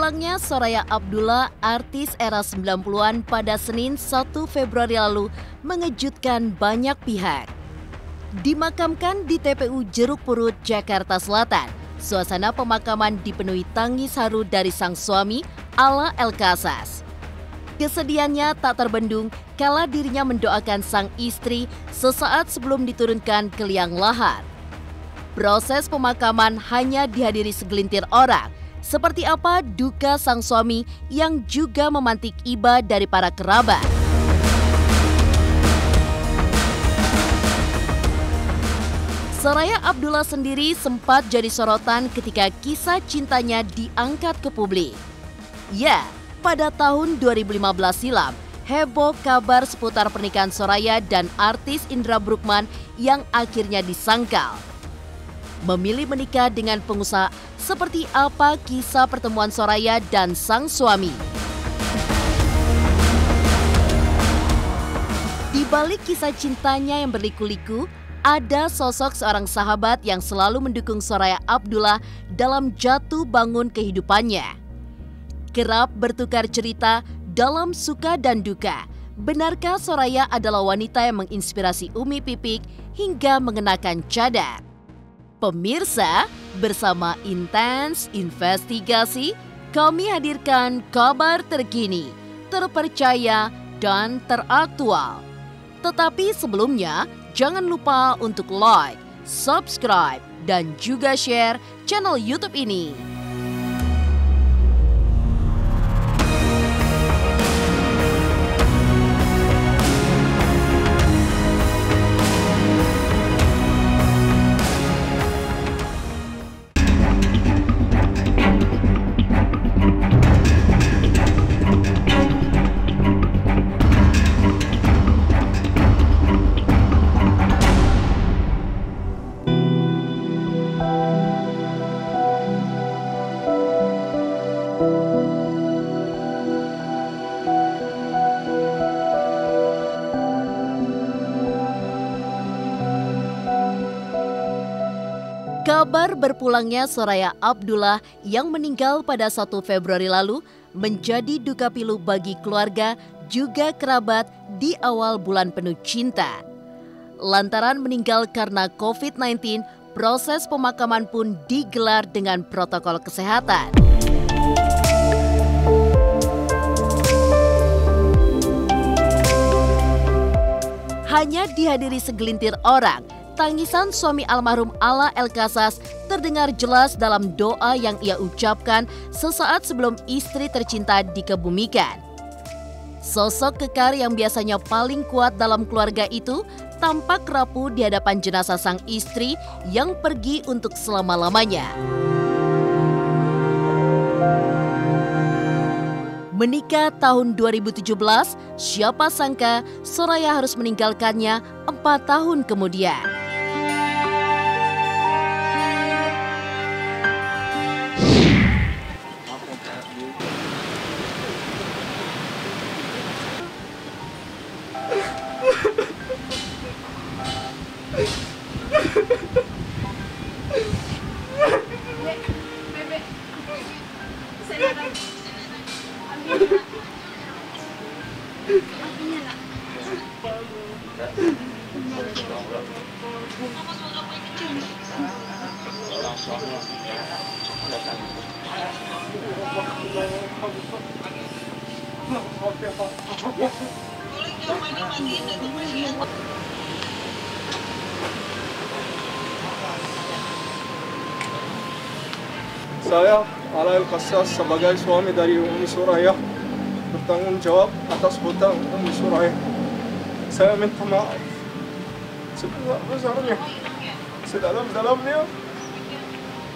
Berpulangnya Soraya Abdullah, artis era 90-an pada Senin 1 Februari lalu mengejutkan banyak pihak. Dimakamkan di TPU Jeruk Purut, Jakarta Selatan, suasana pemakaman dipenuhi tangis haru dari sang suami, Ala El Kasas. Kesedihannya tak terbendung kala dirinya mendoakan sang istri sesaat sebelum diturunkan ke liang lahat. Proses pemakaman hanya dihadiri segelintir orang, seperti apa duka sang suami yang juga memantik iba dari para kerabat. Soraya Abdullah sendiri sempat jadi sorotan ketika kisah cintanya diangkat ke publik. Ya, pada tahun 2015 silam, heboh kabar seputar pernikahan Soraya dan artis Indra Brukman yang akhirnya disangkal. Memilih menikah dengan pengusaha seperti apa kisah pertemuan Soraya dan sang suami. Di balik kisah cintanya yang berliku-liku, ada sosok seorang sahabat yang selalu mendukung Soraya Abdullah dalam jatuh bangun kehidupannya. Kerap bertukar cerita dalam suka dan duka. Benarkah Soraya adalah wanita yang menginspirasi Umi Pipik hingga mengenakan cadar? Pemirsa, bersama Intens Investigasi, kami hadirkan kabar terkini, terpercaya, dan teraktual. Tetapi sebelumnya, Jangan lupa untuk like, subscribe, dan juga share channel YouTube ini. Kabar berpulangnya Soraya Abdullah yang meninggal pada 1 Februari lalu menjadi duka pilu bagi keluarga juga kerabat di awal bulan penuh cinta. Lantaran meninggal karena COVID-19, proses pemakaman pun digelar dengan protokol kesehatan. Hanya dihadiri segelintir orang, tangisan suami almarhum Ala El Kasas terdengar jelas dalam doa yang ia ucapkan sesaat sebelum istri tercinta dikebumikan. Sosok kekar yang biasanya paling kuat dalam keluarga itu tampak rapuh di hadapan jenazah sang istri yang pergi untuk selama-lamanya. Menikah tahun 2017, siapa sangka Soraya harus meninggalkannya empat tahun kemudian. Saya Alail Qassas sebagai suami dari Umi Suraya bertanggung jawab atas hutang Umi Suraya. Saya minta maaf sebesar-besarnya, sedalam-dalamnya.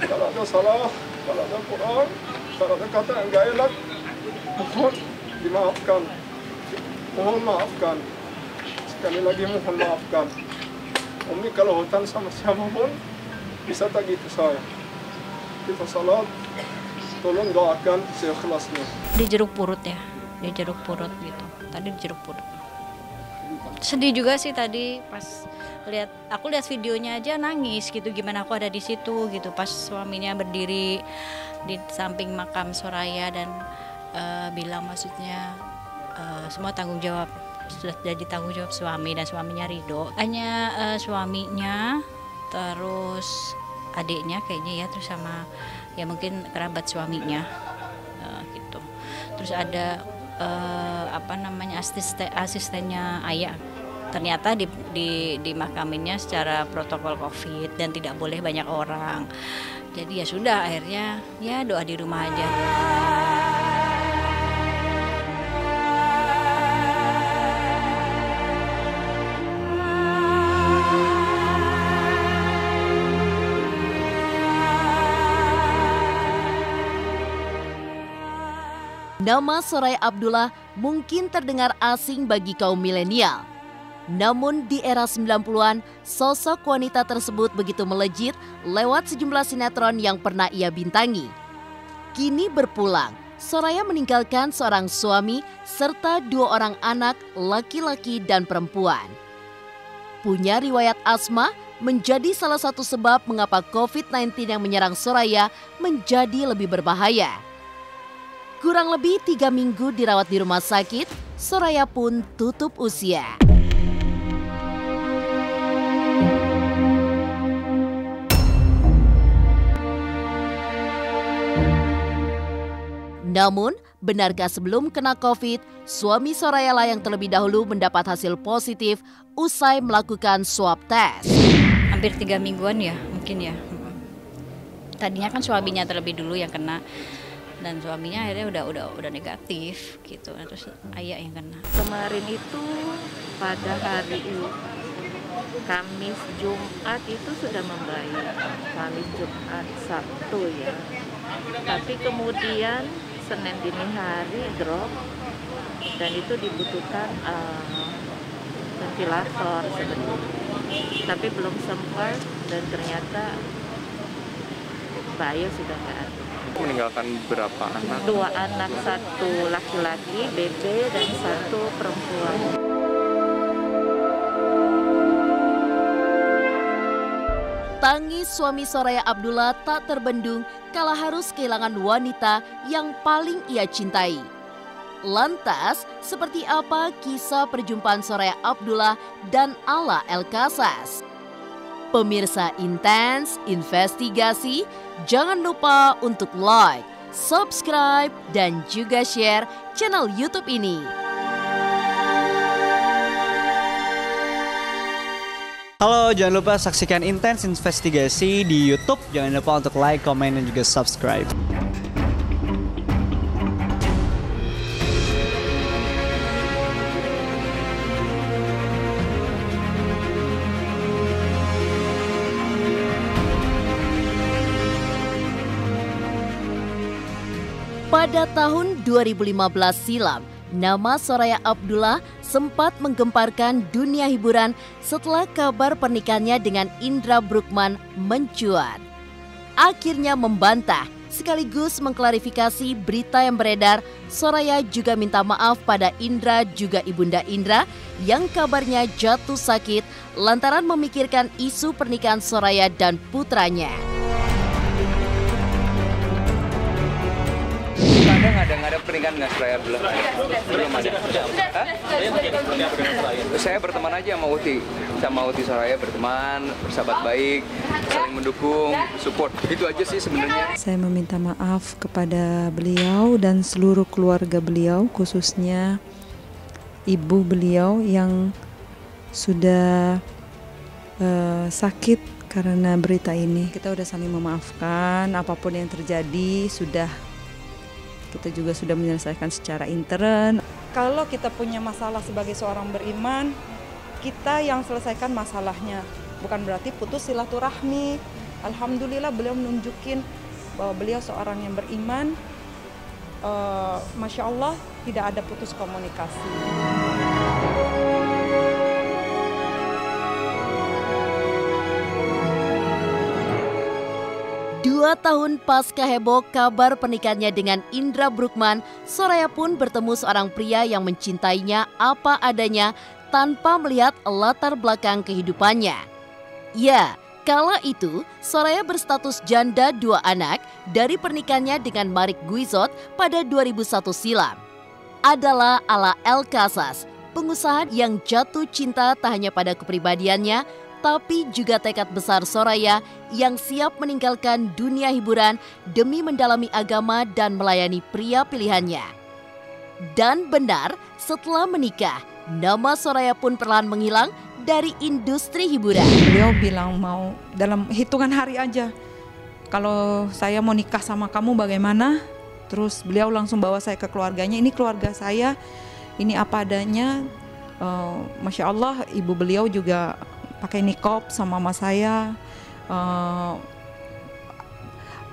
Kalau ada salah, kalau ada Quran, kalau ada kata yang gak enak, mohon dimaafkan. Mohon maafkan. Sekali lagi mohon maafkan. Umi kalau hutang sama siapa pun, bisa tagih ke saya kita salat tolong doakan seikhlasnya di jeruk purut ya di jeruk purut gitu tadi di jeruk purut sedih juga sih tadi pas lihat aku lihat videonya aja nangis gitu gimana aku ada di situ gitu. Pas suaminya berdiri di samping makam Soraya dan uh, bilang maksudnya uh, semua tanggung jawab sudah jadi tanggung jawab suami dan suaminya Ridho hanya uh, suaminya terus adiknya kayaknya ya terus sama ya mungkin kerabat suaminya uh, gitu. Terus ada uh, apa namanya asisten asistennya ayah. Ternyata di, di, di makaminnya secara protokol covid dan tidak boleh banyak orang. Jadi ya sudah akhirnya ya doa di rumah aja Nama Soraya Abdullah mungkin terdengar asing bagi kaum milenial. Namun di era 90-an, sosok wanita tersebut begitu melejit lewat sejumlah sinetron yang pernah ia bintangi. Kini berpulang, Soraya meninggalkan seorang suami serta dua orang anak laki-laki dan perempuan. Punya riwayat asma menjadi salah satu sebab mengapa COVID-19 yang menyerang Soraya menjadi lebih berbahaya. Kurang lebih tiga minggu dirawat di rumah sakit, Soraya pun tutup usia. Namun, benarkah sebelum kena COVID, suami Soraya lah yang terlebih dahulu mendapat hasil positif usai melakukan swab test? Hampir tiga mingguan ya, mungkin ya. Tadinya kan suaminya terlebih dulu yang kena dan suaminya akhirnya udah udah udah negatif gitu. Nah, terus ayah yang kena. Kemarin itu pada hari Kamis Jumat itu sudah membaik. Kamis Jumat Sabtu ya. Tapi kemudian Senin dini hari drop dan itu dibutuhkan uh, ventilator sebetulnya tapi belum sempat dan ternyata bio sudah nggak ada meninggalkan berapa anak? Dua anak, satu laki-laki, bebe, dan satu perempuan. Tangis suami Soraya Abdullah tak terbendung kala harus kehilangan wanita yang paling ia cintai. Lantas, seperti apa kisah perjumpaan Soraya Abdullah dan Ala El Kasas? Pemirsa Intens Investigasi, jangan lupa untuk like, subscribe, dan juga share channel YouTube ini. Halo, jangan lupa saksikan Intens Investigasi di YouTube. Jangan lupa untuk like, komen, dan juga subscribe. Pada tahun 2015 silam, nama Soraya Abdullah sempat menggemparkan dunia hiburan setelah kabar pernikahannya dengan Indra Brukman mencuat. Akhirnya membantah sekaligus mengklarifikasi berita yang beredar, Soraya juga minta maaf pada Indra juga Ibunda Indra yang kabarnya jatuh sakit lantaran memikirkan isu pernikahan Soraya dan putranya. Ada pernikahan nggak Suraya belum belum ada. Saya berteman aja sama Uti sama Uti Soraya berteman bersahabat baik saling mendukung support. Itu aja sih sebenarnya. Saya meminta maaf kepada beliau dan seluruh keluarga beliau khususnya ibu beliau yang sudah uh, sakit karena berita ini. Kita udah saling memaafkan apa pun yang terjadi sudah kita juga sudah menyelesaikan secara intern. Kalau kita punya masalah sebagai seorang beriman, kita yang selesaikan masalahnya. Bukan berarti putus silaturahmi. Alhamdulillah beliau menunjukin bahwa beliau seorang yang beriman. Uh, Masya Allah tidak ada putus komunikasi. Dua tahun pasca heboh kabar pernikahannya dengan Indra Brukman, Soraya pun bertemu seorang pria yang mencintainya apa adanya tanpa melihat latar belakang kehidupannya. Ya, kala itu Soraya berstatus janda dua anak dari pernikahannya dengan Marik Guizot pada 2001 silam. Adalah ala El Casas, pengusaha yang jatuh cinta tak hanya pada kepribadiannya, tapi juga tekad besar Soraya yang siap meninggalkan dunia hiburan demi mendalami agama dan melayani pria pilihannya. Dan benar, setelah menikah, nama Soraya pun perlahan menghilang dari industri hiburan. Beliau bilang mau dalam hitungan hari aja. Kalau saya mau nikah sama kamu bagaimana? Terus beliau langsung bawa saya ke keluarganya. Ini keluarga saya, ini apa adanya. Uh, Masya Allah, ibu beliau juga pakai nikop sama mama saya. Uh,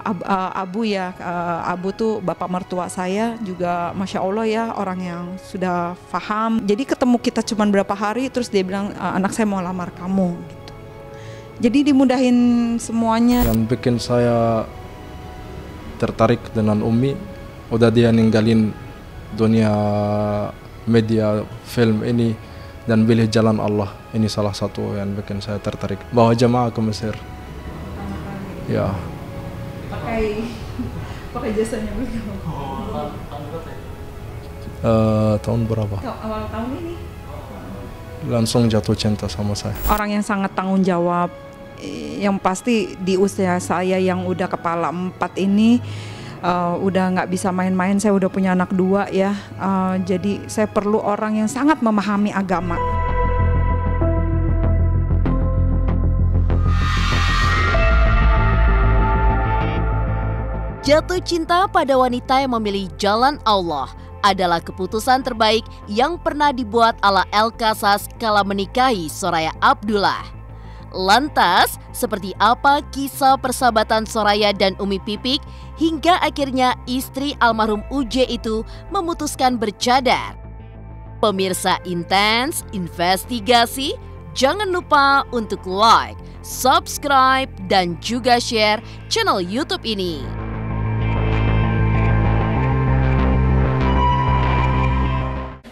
Ab, uh, Abu ya, uh, Abu tuh bapak mertua saya juga masya Allah ya orang yang sudah paham. Jadi ketemu kita cuma berapa hari, terus dia bilang anak saya mau lamar kamu. Gitu. Jadi dimudahin semuanya. Yang bikin saya tertarik dengan Umi, udah dia ninggalin dunia media film ini dan pilih jalan Allah. Ini salah satu yang bikin saya tertarik. Bawa jamaah ke Mesir. Ya pakai pakai jasanya beliau. Uh, tahun berapa? Awal tahun ini. Langsung jatuh cinta sama saya. Orang yang sangat tanggung jawab, yang pasti di usia saya yang udah kepala empat ini uh, udah nggak bisa main-main. Saya udah punya anak dua ya, uh, jadi saya perlu orang yang sangat memahami agama. Jatuh cinta pada wanita yang memilih jalan Allah adalah keputusan terbaik yang pernah dibuat ala El Casas kala menikahi Soraya Abdullah. Lantas, seperti apa kisah persahabatan Soraya dan Umi Pipik hingga akhirnya istri almarhum UJ itu memutuskan bercadar? Pemirsa intens investigasi, jangan lupa untuk like, subscribe, dan juga share channel YouTube ini.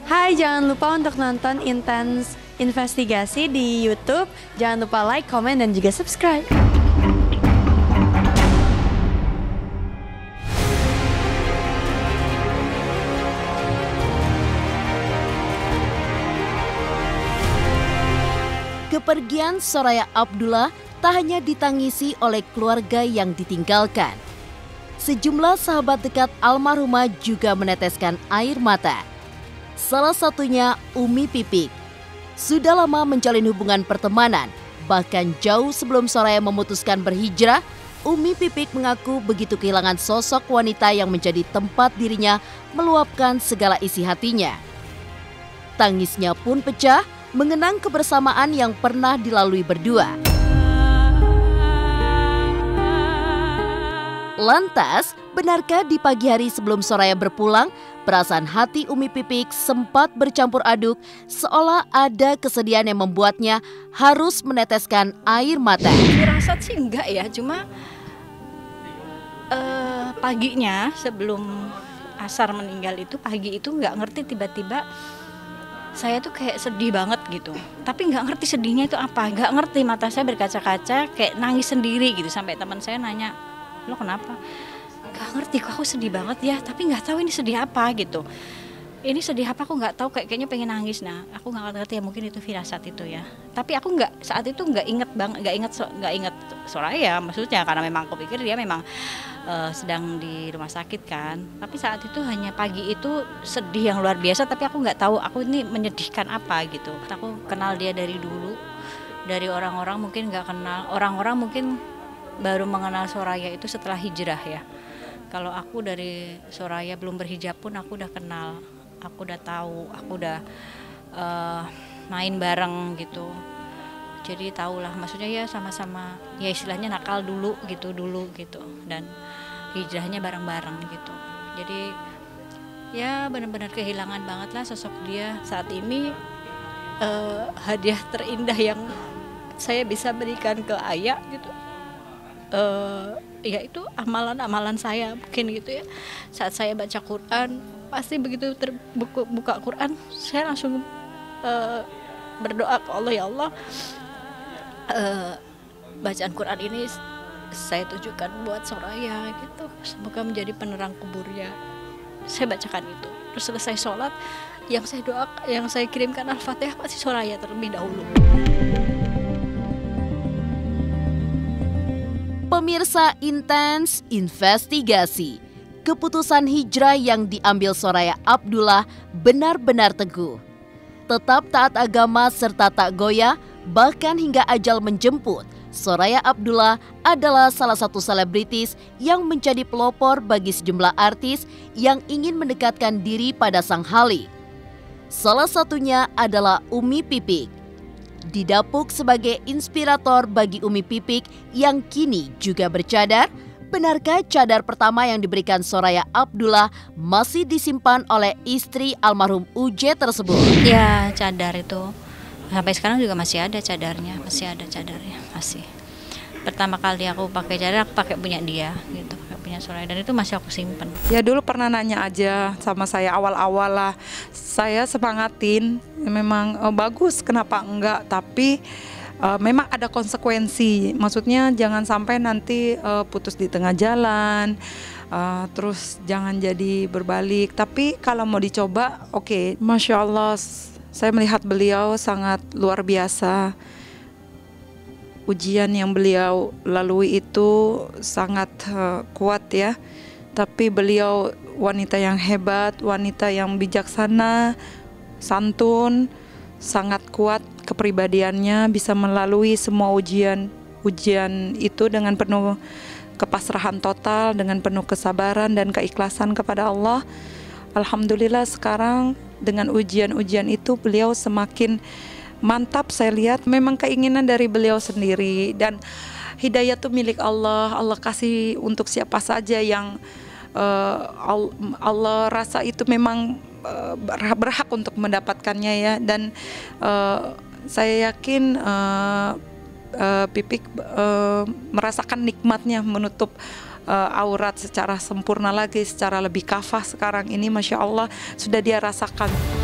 Hai, jangan lupa untuk nonton Intense Investigasi di YouTube. Jangan lupa like, komen, dan juga subscribe. Kepergian Soraya Abdullah tak hanya ditangisi oleh keluarga yang ditinggalkan. Sejumlah sahabat dekat almarhumah juga meneteskan air mata Salah satunya Umi Pipik. Sudah lama menjalin hubungan pertemanan, bahkan jauh sebelum Soraya memutuskan berhijrah, Umi Pipik mengaku begitu kehilangan sosok wanita yang menjadi tempat dirinya meluapkan segala isi hatinya. Tangisnya pun pecah mengenang kebersamaan yang pernah dilalui berdua. Lantas, benarkah di pagi hari sebelum Soraya berpulang, perasaan hati Umi Pipik sempat bercampur aduk seolah ada kesedihan yang membuatnya harus meneteskan air mata. Firasat sih enggak ya, cuma uh, paginya sebelum Asar meninggal itu pagi itu nggak ngerti tiba-tiba saya tuh kayak sedih banget gitu. Tapi nggak ngerti sedihnya itu apa. Nggak ngerti mata saya berkaca-kaca kayak nangis sendiri gitu. Sampai teman saya nanya lo kenapa gak ngerti kok aku sedih banget ya. Tapi nggak tahu ini sedih apa gitu. Ini sedih apa aku nggak tahu kayak kayaknya pengen nangis nah. Aku nggak ngerti ya mungkin itu firasat itu ya. Tapi aku nggak saat itu nggak inget bang nggak inget nggak inget Soraya maksudnya. Karena memang aku pikir dia memang uh, sedang di rumah sakit kan. Tapi saat itu hanya pagi itu sedih yang luar biasa tapi aku nggak tahu aku ini menyedihkan apa gitu. Aku kenal dia dari dulu dari orang-orang mungkin nggak kenal orang-orang mungkin baru mengenal Soraya itu setelah hijrah ya. Kalau aku dari Soraya belum berhijab pun aku udah kenal, aku udah tahu, aku udah uh, main bareng gitu. Jadi tahulah maksudnya ya sama-sama ya istilahnya nakal dulu gitu dulu gitu dan hijrahnya bareng-bareng gitu. Jadi ya benar-benar kehilangan banget lah sosok dia saat ini uh, hadiah terindah yang saya bisa berikan ke ayah gitu uh, ya itu amalan-amalan saya mungkin gitu ya. Saat saya baca Quran pasti begitu terbuka buka Quran saya langsung uh, berdoa ke Allah ya Allah uh, bacaan Quran ini saya tujukan buat Soraya gitu. Semoga menjadi penerang kuburnya saya bacakan itu. Terus selesai sholat yang saya doa yang saya kirimkan al-fatihah pasti Soraya terlebih dahulu Pemirsa intens investigasi keputusan hijrah yang diambil Soraya Abdullah benar-benar teguh. Tetap taat agama serta tak goyah, bahkan hingga ajal menjemput, Soraya Abdullah adalah salah satu selebritis yang menjadi pelopor bagi sejumlah artis yang ingin mendekatkan diri pada sang halik. Salah satunya adalah Umi Pipik. Didapuk sebagai inspirator bagi Umi Pipik yang kini juga bercadar, benarkah cadar pertama yang diberikan Soraya Abdullah masih disimpan oleh istri almarhum Uje tersebut? Ya, cadar itu. Sampai sekarang juga masih ada cadarnya masih ada cadarnya masih. Pertama kali aku pakai cadar aku pakai punya dia gitu punya Soraya dan itu masih aku simpen ya dulu pernah nanya aja sama saya awal-awal lah saya semangatin memang oh, bagus kenapa enggak tapi uh, memang ada konsekuensi maksudnya jangan sampai nanti uh, putus di tengah jalan uh, terus jangan jadi berbalik tapi kalau mau dicoba oke okay. masya Allah saya melihat beliau sangat luar biasa. Ujian yang beliau lalui itu sangat uh, kuat ya. Tapi beliau wanita yang hebat, wanita yang bijaksana, santun, sangat kuat kepribadiannya bisa melalui semua ujian ujian itu dengan penuh kepasrahan total, dengan penuh kesabaran dan keikhlasan kepada Allah. Alhamdulillah sekarang dengan ujian-ujian itu beliau semakin mantap saya lihat. Memang keinginan dari beliau sendiri. Dan hidayah itu milik Allah. Allah kasih untuk siapa saja yang uh, Allah rasa itu memang uh, berhak untuk mendapatkannya ya. Dan uh, saya yakin uh, uh, Pipik uh, merasakan nikmatnya menutup uh, aurat secara sempurna lagi, secara lebih kafah sekarang ini, masya Allah sudah dia rasakan.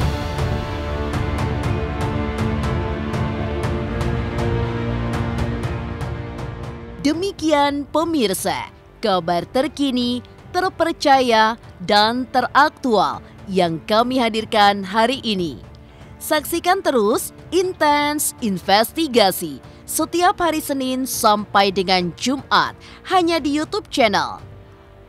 Demikian pemirsa, kabar terkini, terpercaya, dan teraktual yang kami hadirkan hari ini. Saksikan terus Intens Investigasi setiap hari Senin sampai dengan Jumat hanya di YouTube channel.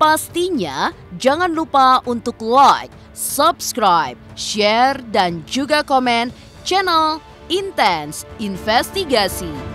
Pastinya jangan lupa untuk like, subscribe, share, dan juga komen channel Intense Investigasi.